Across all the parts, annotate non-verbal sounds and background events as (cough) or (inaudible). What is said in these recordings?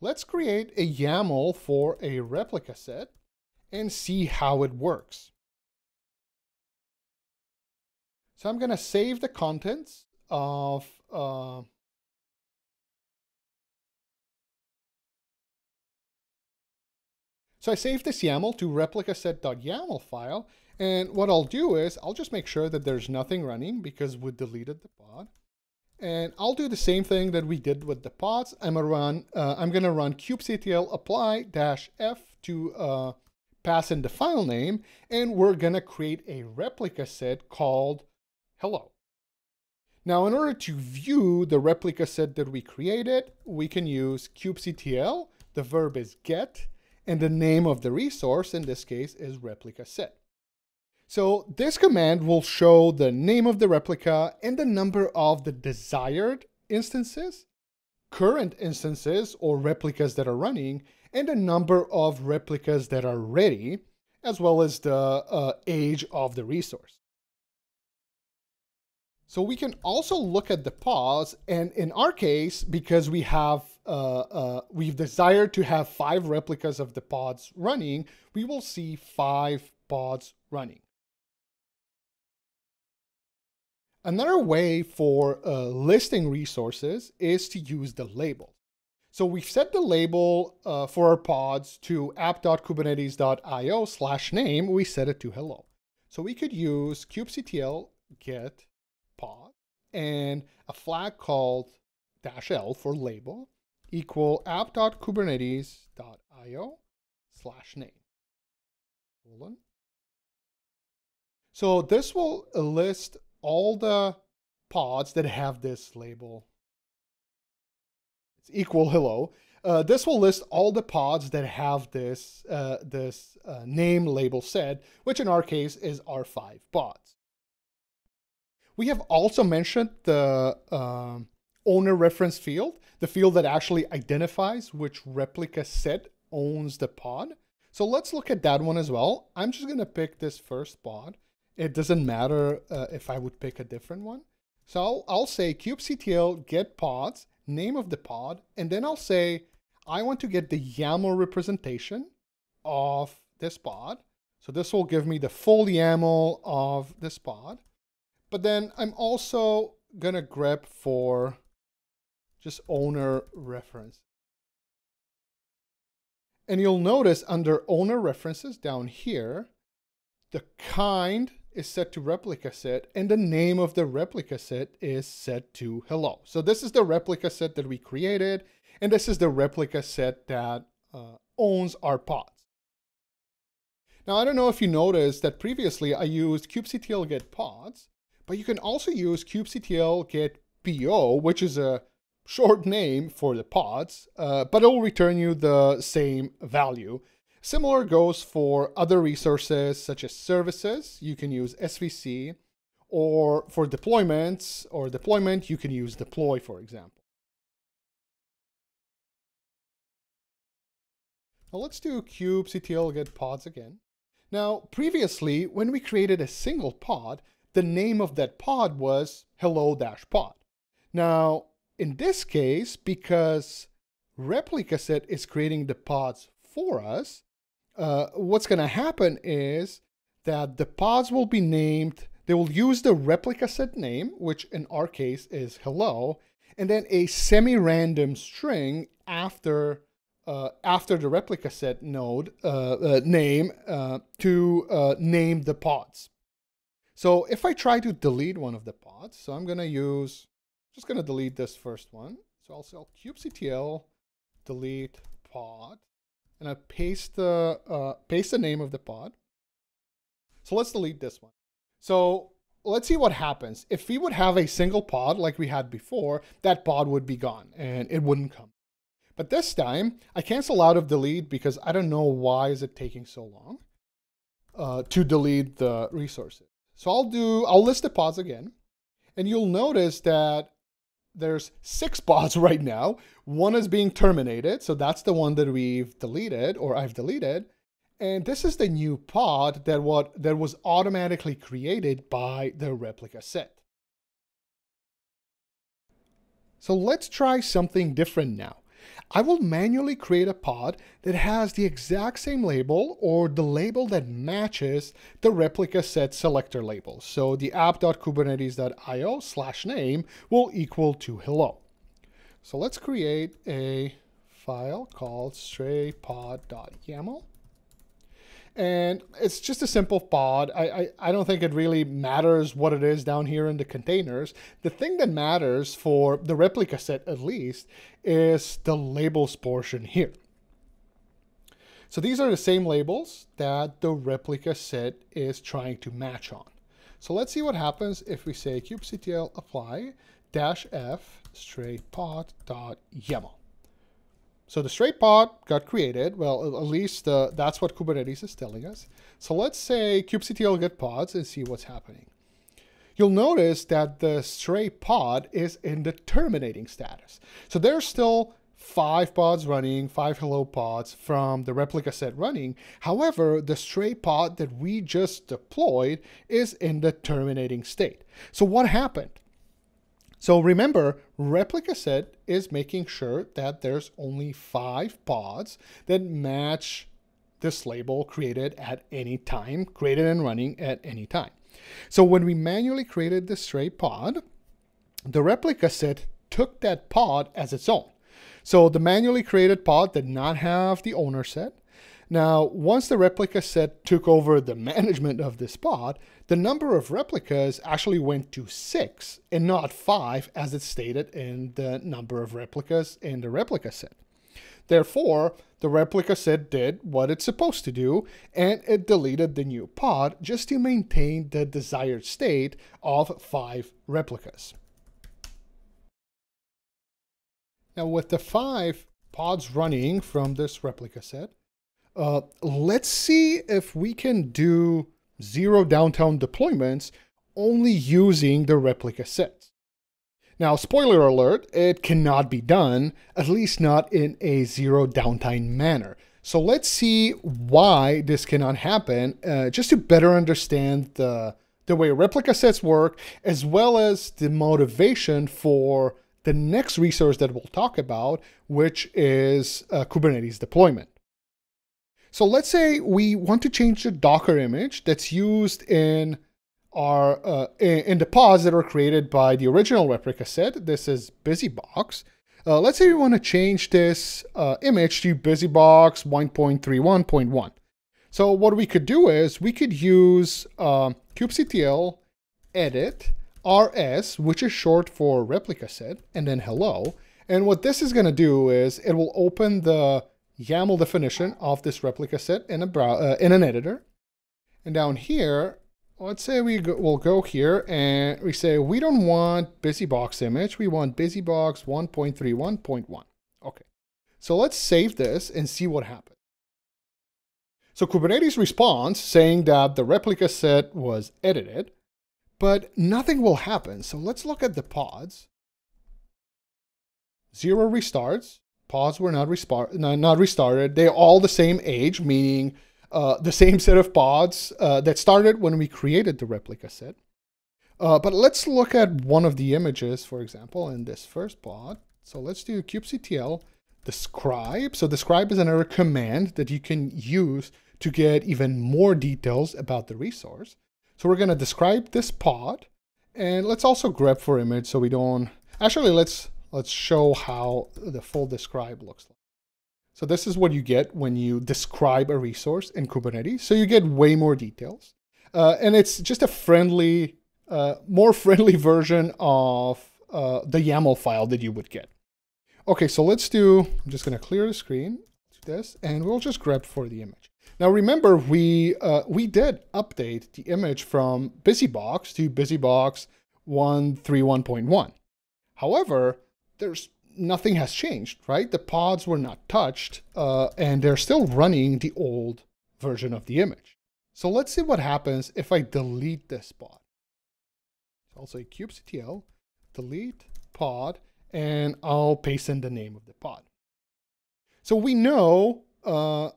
let's create a YAML for a replica set and see how it works. So I'm going to save the contents of uh, So I saved this YAML to replicaset.yaml file. And what I'll do is I'll just make sure that there's nothing running because we deleted the pod. And I'll do the same thing that we did with the pods. I'm gonna run, uh, I'm gonna run kubectl apply dash f to uh, pass in the file name, and we're gonna create a replica set called hello. Now, in order to view the replica set that we created, we can use kubectl. The verb is get, and the name of the resource in this case is replica set. So this command will show the name of the replica and the number of the desired instances, current instances or replicas that are running, and the number of replicas that are ready, as well as the uh, age of the resource. So we can also look at the pods, and in our case, because we have uh, uh, we've desired to have five replicas of the pods running, we will see five pods running. Another way for uh, listing resources is to use the label. So we've set the label uh, for our pods to app.kubernetes.io slash name. We set it to hello. So we could use kubectl get pod and a flag called dash L for label equal app.kubernetes.io slash name. Hold on. So this will list all the pods that have this label. It's equal hello. Uh, this will list all the pods that have this uh, this uh, name label set, which in our case is our five pods. We have also mentioned the um, owner reference field, the field that actually identifies which replica set owns the pod. So let's look at that one as well. I'm just going to pick this first pod. It doesn't matter uh, if I would pick a different one. So I'll, I'll say kubectl get pods, name of the pod, and then I'll say I want to get the YAML representation of this pod. So this will give me the full YAML of this pod. But then I'm also going to grep for just owner reference. And you'll notice under owner references down here, the kind is set to replica set and the name of the replica set is set to hello. So this is the replica set that we created and this is the replica set that uh, owns our pods. Now, I don't know if you noticed that previously I used kubectl get pods but you can also use kubectl get po, which is a short name for the pods, uh, but it will return you the same value. Similar goes for other resources such as services. You can use SVC, or for deployments or deployment, you can use deploy, for example. Now let's do kubectl get pods again. Now, previously, when we created a single pod, the name of that pod was hello-pod. Now, in this case, because replica set is creating the pods for us, uh, what's going to happen is that the pods will be named, they will use the replica set name, which in our case is hello, and then a semi-random string after uh, after the replica set node uh, uh name uh, to name the pods. So if I try to delete one of the pods, so I'm going to use, just going to delete this first one. So I'll say kubectl delete pod, and I paste the uh, paste the name of the pod. So let's delete this one. So let's see what happens. If we would have a single pod like we had before, that pod would be gone and it wouldn't come. But this time, I cancel out of delete because I don't know why is it taking so long uh, to delete the resources. So I'll do, I'll list the pods again. And you'll notice that there's six (laughs) pods right now. One is being terminated. So that's the one that we've deleted or I've deleted. And this is the new pod that what that was automatically created by the replica set. So let's try something different now. I will manually create a pod that has the exact same label or the label that matches the replica set selector label. So the app.kubernetes.io slash name will equal to hello. So let's create a file called straypod.yaml. And it's just a simple pod. I, I, I, don't think it really matters what it is down here in the containers. The thing that matters for the replica set, at least, is the labels portion here. So these are the same labels that the replica set is trying to match on. So let's see what happens if we say kubectl apply dash f stray pod.yaml. So the stray pod got created. Well, at least uh, that's what Kubernetes is telling us. So let's say kubectl get pods and see what's happening. You'll notice that the stray pod is in the terminating status. So there's still five pods running, five hello pods from the replica set running. However, the stray pod that we just deployed is in the terminating state. So what happened? So remember, replica set is making sure that there's only five pods that match this label created at any time, created and running at any time. So when we manually created the stray pod, the replica set took that pod as its own. So the manually created pod did not have the owner set. Now, once the replica set took over the (laughs) management of this pod, the number of replicas actually went to six and not five as it's stated in the number of replicas in the replica set. Therefore, the replica set did what it's supposed to do and it deleted the new pod just to maintain the desired state of five replicas. Now, with the five pods running from this replica set, uh, let's see if we can do zero downtime deployments only using the replica sets. Now, spoiler alert, it cannot be done, at least not in a zero downtime manner. So let's see why this cannot happen, uh, just to better understand the, the way replica sets work, as well as the motivation for the next resource that we'll talk about, which is uh, Kubernetes deployment. So let's say we want to change the Docker image that's used in our uh, in the pods that are created by the original replica set. This is BusyBox. Uh, let's say we want to change this uh, image to BusyBox 1.31.1. So what we could do is we could use um, kubectl edit rs, which is short for replica set, and then hello. And what this is going to do is it will open the YAML definition of this replica set in, a uh, in an editor. And down here, let's say we go, we'll go here and we say we don't want BusyBox image, we want BusyBox 1.31.1. Okay, so let's save this and see what happens. So Kubernetes responds saying that the replica set was edited, but nothing will happen. So let's look at the pods. Zero restarts, pods were not, not restarted. They're all the same age, meaning uh, the same set of pods uh, that started when we created the replica set. Uh, but let's look at one of the images, for example, in this first pod. So let's do kubectl describe. So describe is another command that you can use to get even more details about the resource. So we're going to describe this pod. And let's also grep for image so we don't... Actually, let's let's show how the full describe looks like. So this is what you get when you describe a resource in Kubernetes. So you get way more details. Uh, and it's just a friendly, uh, more (laughs) friendly version of uh, the YAML file that you would get. Okay, so let's do, I'm just gonna clear the screen, do this, and we'll just grep for the image. Now remember, we, uh, we did update the image from BusyBox to BusyBox 131.1. However, there's nothing has changed, right? The pods were not touched, uh, and they're still running the old version of the image. So let's see what happens if I delete this pod. I'll say kubectl delete pod, and I'll paste in the name of the pod. So we know uh,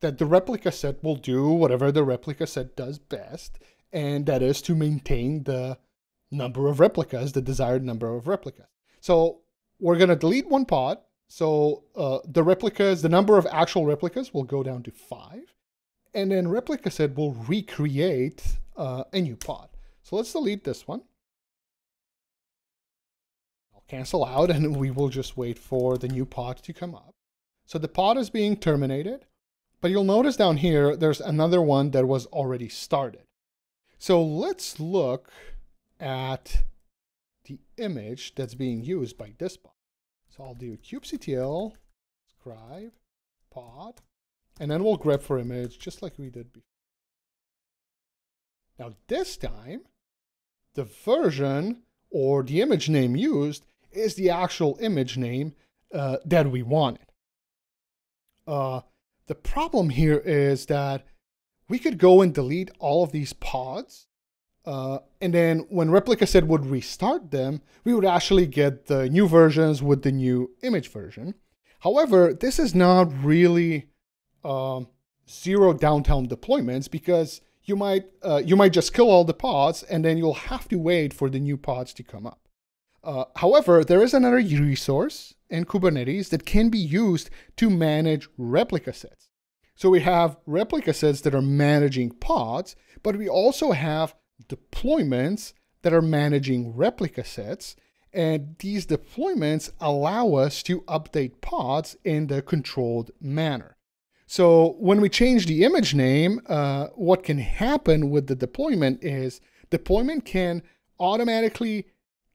that the replica set will do whatever the replica set does best, and that is to maintain the number of replicas, the desired number of replicas. So we're going to delete one pod So uh, the replicas, the number of actual replicas will go down to five. And then replica set will recreate uh, a new pod. So let's delete this one. I'll cancel out and we will just wait for the new pod to come up. So the pod is being terminated, but you'll notice down here, there's another one that was already started. So let's look at the image that's being used by this pod. So I'll do kubectl scribe pod, and then we'll grep for image just like we did before. Now this time, the version or the image name used is the actual image name uh, that we wanted. Uh, the problem here is that we could go and delete all of these pods. Uh, and then when replica set would restart them, we would actually get the new versions with the new image version. However, this is not really um, zero downtime deployments because you might uh, you might just kill all the pods and then you'll have to wait for the new pods to come up. Uh, however, there is another resource in Kubernetes that can be used to manage replica sets. So we have replica sets that are managing pods, but we also have deployments that are managing replica sets. And these deployments allow us to update pods in the controlled manner. So when we change the image name, uh, what can happen with the deployment is deployment can automatically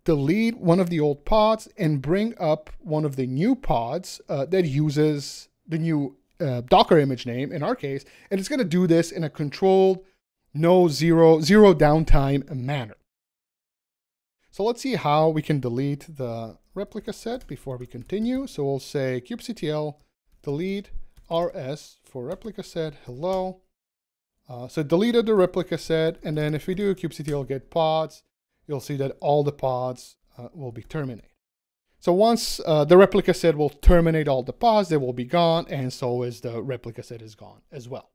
delete one of the old pods and bring up one of the new pods uh, that uses the new uh, Docker image name in our case, and it's going to do this in a controlled, no zero, zero downtime manner. So let's see how we can delete the replica set before we continue. So we'll say kubectl delete rs for replica set hello. Uh, so deleted the replica set, and then if we do kubectl get pods, you'll see that all the pods uh, will be terminated. So once uh, the replica set will terminate all the pods, they will be gone, and so is the replica set is gone as well.